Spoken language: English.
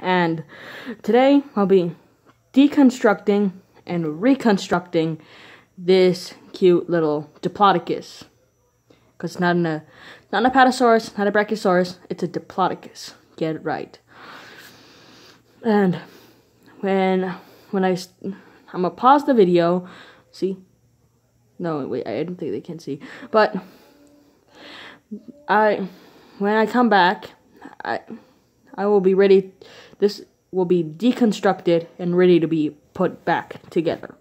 and today I'll be deconstructing and reconstructing this cute little Diplodocus. Because it's not in a not an Apatosaurus, not a Brachiosaurus, it's a Diplodocus. Get it right. And when when I I'm gonna pause the video. See? No, wait, I don't think they can see. But I when I come back, I I will be ready. This will be deconstructed and ready to be put back together.